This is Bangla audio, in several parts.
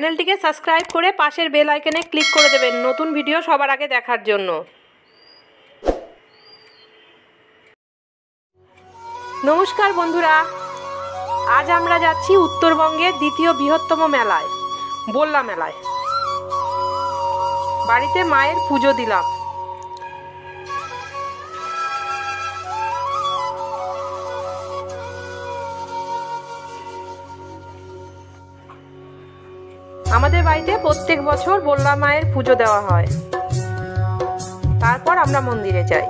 চ্যানেলটিকে সাবস্ক্রাইব করে পাশের বেল আইকনে ক্লিক করে দেবেন নতুন ভিডিও সবার আগে দেখার জন্য। নমস্কার বন্ধুরা, আজ আমরা যাচ্ছি উত্তরবঙ্গের দ্বিতীয় বৃহত্তম মেলায়, বললা মেলায়। বাড়িতে মায়ের পুজো দিলাম। আমাদের বাড়িতে প্রত্যেক বছর বললা মায়ের পুজো দেওয়া হয়। তারপর আমরা মন্দিরে যাই।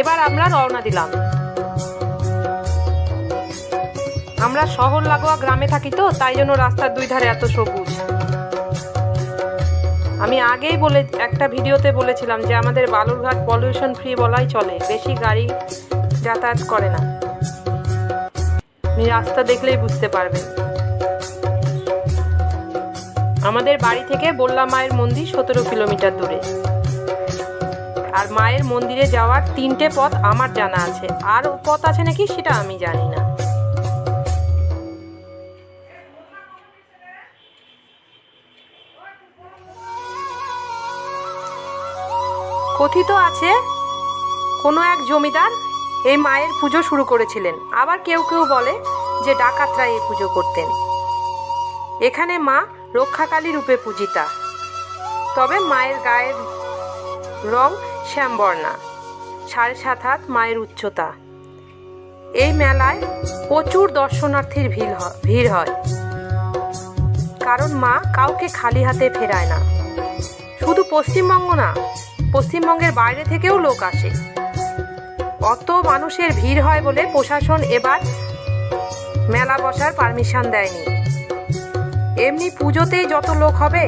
এবার আমরা রওনা দিলাম। আমরা শহর লাগোয়া গ্রামে থাকি তো, তাই জন্য রাস্তার দুই ধারে এত সবুজ। আমি আগেই বলে, একটা ভিডিওতে বলেছিলাম যে আমাদের বালুরঘাট পলিউশন ফ্রি বলাই চলে। বেশি গাড়ি যাতায়াত করে না। আপনি রাস্তা দেখলেই বুঝতে পারবেন। আমাদের বাড়ি থেকে বললা মায়ের মন্দির সতেরো কিলোমিটার দূরে। আর মায়ের মন্দিরে যাওয়ার তিনটে পথ আমার জানা আছে। আর পথ আছে নাকি সেটা আমি জানি না। কথিত আছে, কোনো এক জমিদার এই মায়ের পুজো শুরু করেছিলেন। আবার কেউ কেউ বলে যে ডাকাতরা এই পুজো করতেন। এখানে মা রক্ষাকালী রূপে পূজিতা। তবে মায়ের গায়ের রং শ্যামবর্ণা। সাড়ে সাত হাত মায়ের উচ্চতা। এই মেলায় প্রচুর দর্শনার্থীর ভিড় ভিড় হয়। কারণ মা কাউকে খালি হাতে ফেরায় না। শুধু পশ্চিমবঙ্গ না, পশ্চিমবঙ্গের বাইরে থেকেও লোক আসে। অত মানুষের ভিড় হয় বলে প্রশাসন এবার মেলা বসার পারমিশন দেয়নি। এমনি পুজোতেই যত লোক হবে,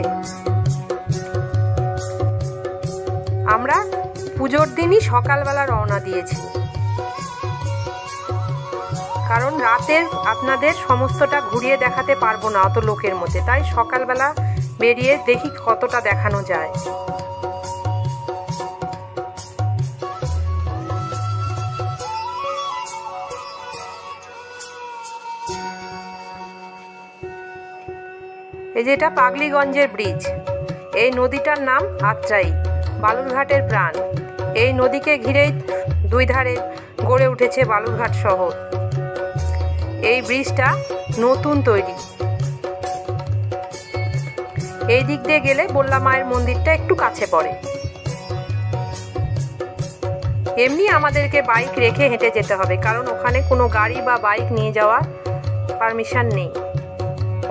আমরা পুজোর দিনই সকালবেলা রওনা দিয়েছি। কারণ রাতের আপনাদের সমস্তটা ঘুরিয়ে দেখাতে পারব না অত লোকের মধ্যে, তাই সকালবেলা বেরিয়ে দেখি কতটা দেখানো যায়। এই যে এটা পাগলিগঞ্জের ব্রিজ। এই নদীটার নাম আত্রাই, বালুরঘাটের প্রাণ। এই নদীকে ঘিরেই দুই ধারে গড়ে উঠেছে বালুরঘাট শহর। এই ব্রিজটা নতুন তৈরি। এই দিক দিয়ে গেলে বললা মায়ের মন্দিরটা একটু কাছে পড়ে। এমনি আমাদেরকে বাইক রেখে হেঁটে যেতে হবে, কারণ ওখানে কোনো গাড়ি বা বাইক নিয়ে যাওয়ার পারমিশন নেই।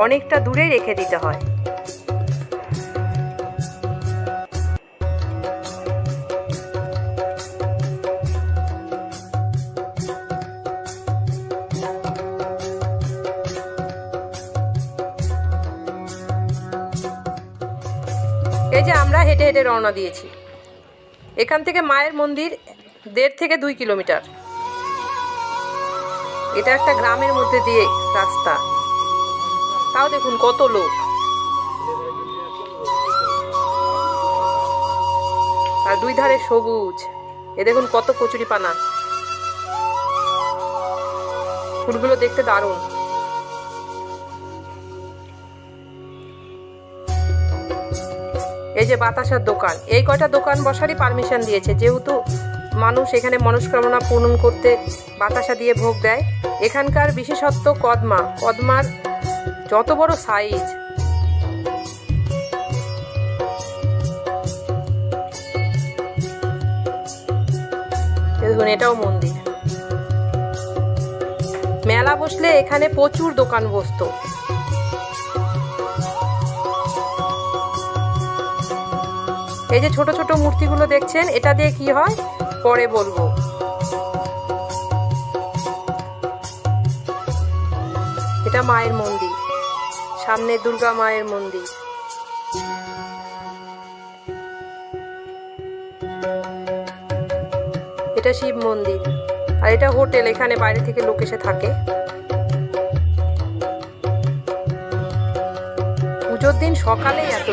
অনেকটা দূরে রেখে দিতে হয়। এই যে আমরা হেঁটে হেঁটে রওনা দিয়েছি। এখান থেকে মায়ের মন্দির দেড় থেকে দুই কিলোমিটার। এটা একটা গ্রামের মধ্যে দিয়ে রাস্তা। তাও দেখুন কত লোক। আর দুই ধারে সবুজ। এ দেখুন কত কচুরি পানা। ফুলগুলো দেখতে দারুণ। এই যে বাতাসার দোকান। এই কয়টা দোকান বসারই পারমিশন দিয়েছে। যেহেতু মানুষ এখানে মনস্কামনা পূরণ করতে বাতাসা দিয়ে ভোগ দেয়, এখানকার বিশেষত্ব কদমা। কদমার যত বড় সাইজ এটাও মন্দির। মেলা বসলে এখানে প্রচুর দোকান বসত। এই যে ছোট ছোট মূর্তিগুলো দেখছেন, এটা দিয়ে কি হয়? পরে বলব। এটা মায়ের মন্দির। সামনে দুর্গা মায়ের মন্দির। এটা শিব মন্দির। আর এটা হোটেল, এখানে বাইরে থেকে লোক এসে থাকে। পুজোর দিন সকালেই এত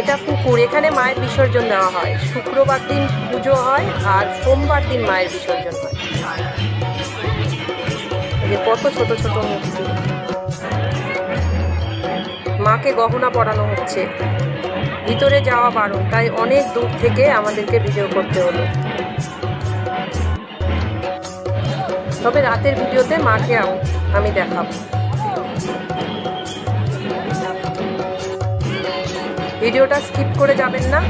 এটা পুকুর, এখানে মায়ের বিসর্জন দেওয়া হয়। শুক্রবার দিন পুজো হয় আর সোমবার দিন মায়ের বিসর্জন হয়। কত ছোট ছোট মূর্তি। মাকে গহনা পরানো হচ্ছে। ভিতরে যাওয়া বারণ, তাই অনেক দূর থেকে আমাদেরকে ভিডিও করতে হলো। তবে রাতের ভিডিওতে মাকে আমি দেখাবো। ভিডিওটা স্কিপ করে যাবেন না।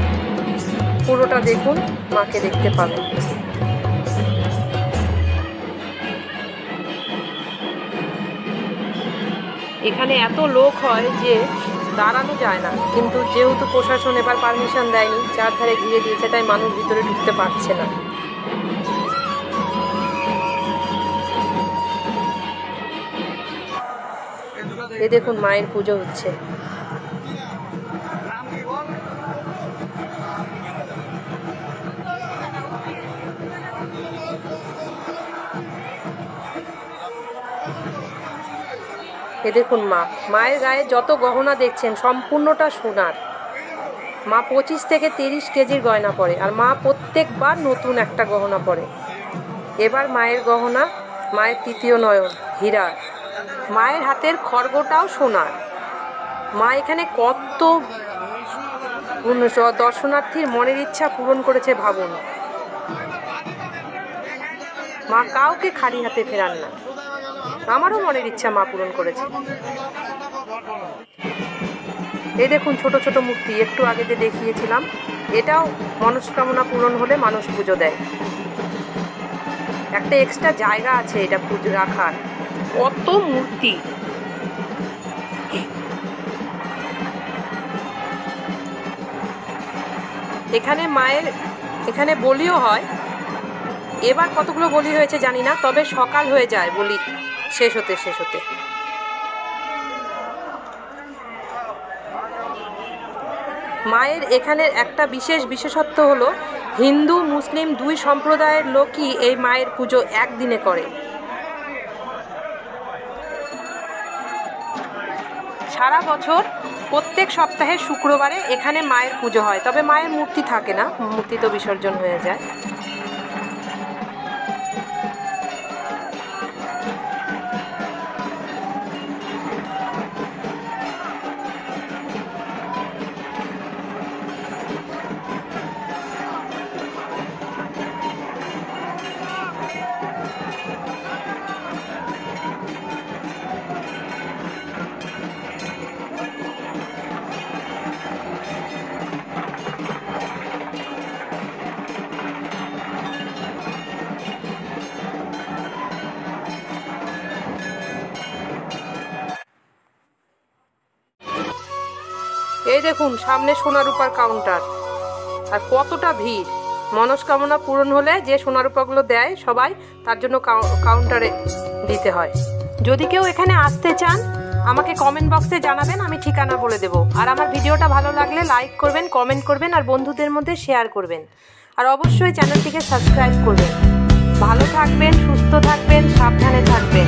পুরোটা দেখুন, মাকে দেখতে পাবেন। এখানে এত লোক হয় যে দাঁড়ানো যায় না। কিন্তু যেহেতু প্রশাসন এবার পারমিশন দেয়নি, চারধারে ঘিরে দিয়েছে, তাই মানুষ ভিতরে ঢুকতে পারছে না। এ দেখুন, মায়ের পুজো হচ্ছে। এ দেখুন মা, মায়ের গায়ে যত গহনা দেখছেন, সম্পূর্ণটা সোনার। মা পঁচিশ থেকে তিরিশ কেজির গয়না পরে, আর মা প্রত্যেকবার নতুন একটা গহনা পরে। এবার মায়ের গহনা, মায়ের তৃতীয় নয়ন, হীরা। মায়ের হাতের খড়গটাও সোনার। মা এখানে কত দর্শনার্থীর মনের ইচ্ছা পূরণ করেছে ভাবুন। মা কাউকে খালি হাতে ফেরান না। আমারও মনের ইচ্ছা মা পূরণ করেছে। এই দেখুন ছোট ছোট মূর্তি, একটু আগে যে দেখিয়েছিলাম, এটাও মনস্কামনা পূরণ হলে মানুষ পুজো দেয়। একটা এক্সট্রা জায়গা আছে এটা পুজো রাখার। কত মূর্তি! এখানে মায়ের, এখানে বলিও হয়। এবার কতগুলো বলি হয়েছে জানি না, তবে সকাল হয়ে যায় বলি। শেষ হতে শেষ হতে। মায়ের এখানের একটা বিশেষ বিশেষত্ব হলো, হিন্দু, মুসলিম দুই সম্প্রদায়ের লোকই এই মায়ের পুজো একদিনে করে। সারা বছর প্রত্যেক সপ্তাহে শুক্রবারে এখানে মায়ের পুজো হয়, তবে মায়ের মূর্তি থাকে না, মূর্তি তো বিসর্জন হয়ে যায়। এই দেখুন, সামনে সোনা কাউন্টার আর কতটা ভিড়। মনস্কামনা পূরণ হলে যে সোনা রূপাগুলো দেয় সবাই তার জন্য কাউন্টারে দিতে হয়। যদি কেউ এখানে আসতে চান, আমাকে কমেন্ট বক্সে জানাবেন, আমি ঠিকানা বলে দেবো। আর আমার ভিডিওটা ভালো লাগলে লাইক করবেন কমেন্ট করবেন, আর বন্ধুদের মধ্যে শেয়ার করবেন। আর অবশ্যই চ্যানেলটিকে সাবস্ক্রাইব করবেন। ভালো থাকবেন, সুস্থ থাকবেন, সাবধানে থাকবেন।